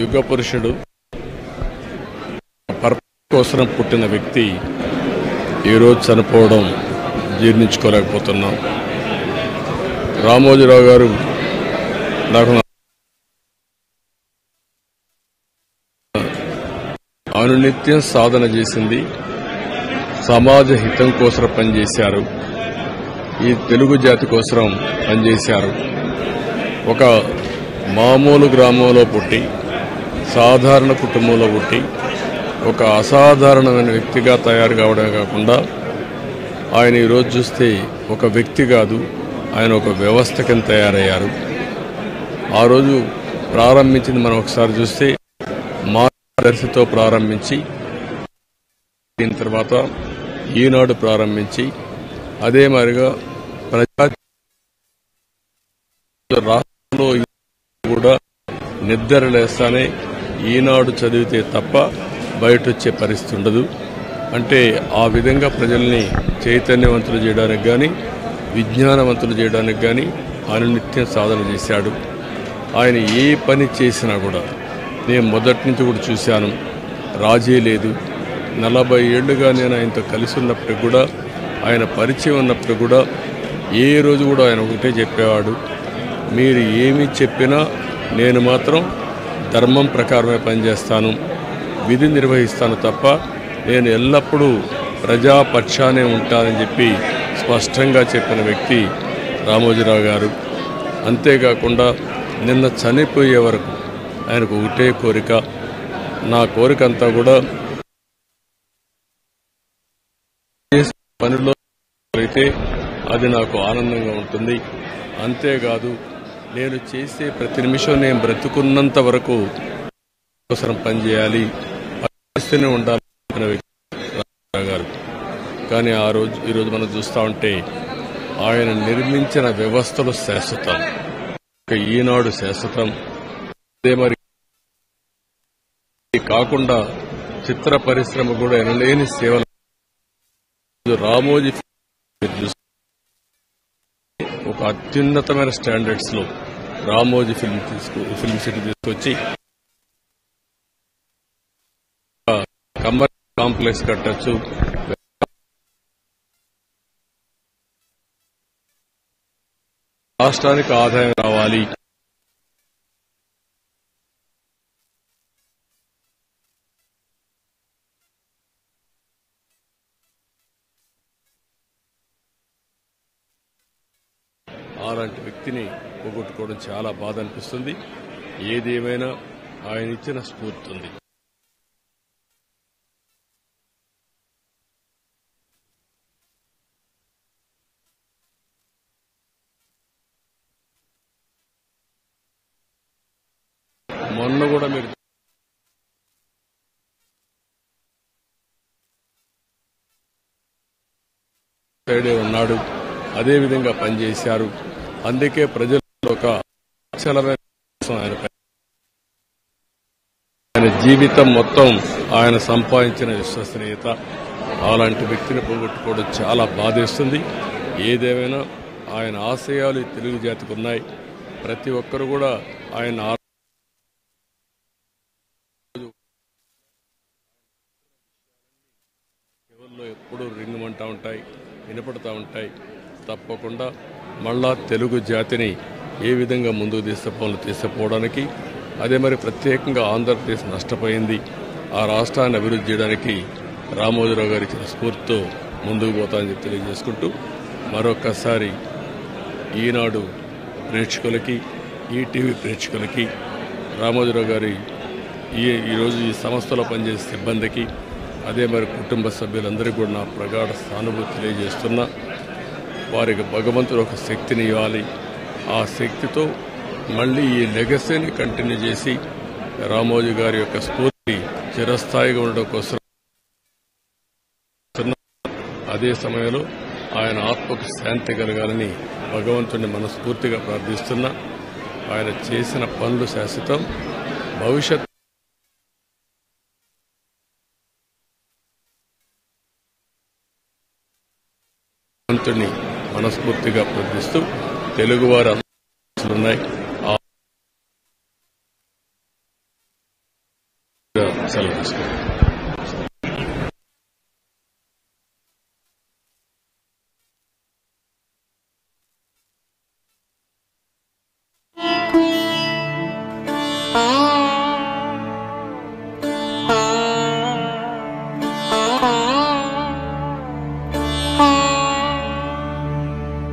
యుగ పురుషుడు పర్పస్ కోసం పుట్టిన వ్యక్తి ఈరోజు చనిపోవడం జీర్ణించుకోలేకపోతున్నాం. రామోజీరావు గారు నాకు అనునిత్యం సాధన చేసింది సమాజ హితం కోసం పనిచేశారు ఈ తెలుగు జాతి కోసం పనిచేశారు. ఒక మామూలు గ్రామంలో పుట్టి సాధారణ కుటుంబంలో పుట్టి ఒక అసాధారణమైన వ్యక్తిగా తయారు కావడమే కాకుండా ఆయన ఈరోజు చూస్తే ఒక వ్యక్తి కాదు ఆయన ఒక వ్యవస్థ కింద తయారయ్యారు. ఆ రోజు ప్రారంభించింది మనం ఒకసారి చూస్తే మార్గదర్శితో ప్రారంభించి దీని తర్వాత ఈనాడు ప్రారంభించి అదే మాదిరిగా ప్రజా రాష్ట్రంలో కూడా నిద్ర లేస్తానే ఈనాడు చదివితే తప్ప బయట వచ్చే పరిస్థితి ఉండదు. అంటే ఆ విధంగా ప్రజల్ని చైతన్యవంతులు చేయడానికి కానీ విజ్ఞానవంతులు చేయడానికి కానీ ఆయన నిత్యం సాధన చేశాడు. ఆయన ఏ పని చేసినా కూడా నేను మొదటి నుంచి కూడా చూశాను. రాజీ లేదు. నలభై ఏళ్ళుగా నేను ఆయనతో కలిసి ఉన్నప్పటికి కూడా ఆయన పరిచయం ఉన్నప్పుడు కూడా ఏ రోజు కూడా ఆయన ఒకటే చెప్పేవాడు. మీరు ఏమి చెప్పినా నేను మాత్రం ధర్మం ప్రకారమే పనిచేస్తాను విధి నిర్వహిస్తాను తప్ప నేను ఎల్లప్పుడూ ప్రజాపక్షానే ఉంటానని చెప్పి స్పష్టంగా చెప్పిన వ్యక్తి రామోజీరావు గారు. అంతేకాకుండా నిన్న చనిపోయే వరకు ఆయనకు ఒకటే కోరిక నా కోరిక అంతా కూడా పనిలో అయితే అది నాకు ఆనందంగా ఉంటుంది. అంతేకాదు నేను చేసే ప్రతి నిమిషం నేను బ్రతుకున్నంత వరకు అవసరం పనిచేయాలి. పరిస్థితినే ఉండాలి అనే గారు. కానీ ఆ రోజు ఈరోజు మనం చూస్తూ ఉంటే ఆయన నిర్మించిన వ్యవస్థలు శాశ్వతం. ఈనాడు శాశ్వతం. అదే మరి కాకుండా చిత్ర పరిశ్రమ కూడా ఎనలేని సేవలు. రామోజీ ఒక అత్యున్నతమైన స్టాండర్డ్స్లో రామోజీ ఫిల్మ్ తీసుకు ఫిల్మ్ సిటీ తీసుకొచ్చి కమర్ కాంప్లెక్స్ కట్టచ్చు. రాష్ట్రానికి ఆదాయం రావాలి. అలాంటి వ్యక్తిని పోగొట్టుకోవడం చాలా బాధ అనిపిస్తుంది. ఏదేమైనా ఆయన ఇచ్చిన స్ఫూర్తి ఉంది. మొన్న కూడా మీరు సైడే ఉన్నాడు. అదే విధంగా పనిచేశారు. అందుకే ప్రజలు ఒక ఆయన జీవితం మొత్తం ఆయన సంపాదించిన విశ్వసనీయత అలాంటి వ్యక్తిని పోగొట్టుకోవడం చాలా బాధేస్తుంది. ఏదేమైనా ఆయన ఆశయాలు తెలుగు జాతికి ఉన్నాయి. ప్రతి ఒక్కరు కూడా ఆయన ఎప్పుడూ రింగమంటూ ఉంటాయి వినపడతా ఉంటాయి. తప్పకుండా మళ్ళా తెలుగు జాతిని ఏ విధంగా ముందుకు తీసుకుపోవాలో తీసుకుపోవడానికి అదే మరి ప్రత్యేకంగా ఆంధ్రప్రదేశ్ నష్టపోయింది. ఆ రాష్ట్రాన్ని అభివృద్ధి చేయడానికి రామోజీరావు గారు ఇచ్చిన స్ఫూర్తితో ముందుకు పోతానని చెప్పి తెలియజేసుకుంటూ మరొకసారి ఈనాడు ప్రేక్షకులకి ఈటీవీ ప్రేక్షకులకి రామోజీరావు గారి ఈ ఈరోజు ఈ సంస్థలో పనిచేసే సిబ్బందికి అదే మరి కుటుంబ సభ్యులందరికీ కూడా నా ప్రగాఢ సానుభూతి తెలియజేస్తున్నా. వారికి భగవంతుడు ఒక శక్తిని ఇవ్వాలి. ఆ శక్తితో మళ్ళీ ఈ లెగసీని కంటిన్యూ చేసి రామోజీ గారి యొక్క స్ఫూర్తి చిరస్థాయిగా ఉండడం కోసం అదే సమయంలో ఆయన ఆత్మకు శాంతి కలగాలని భగవంతుడిని మనస్ఫూర్తిగా ప్రార్థిస్తున్నా ఆయన చేసిన పనులు శాశ్వతం. భవిష్యత్ భగవంతుడిని మనస్ఫూర్తిగా ప్రార్థిస్తూ తెలుగువారు ఉన్నాయి సెలవు తీసుకుంటాం Oh.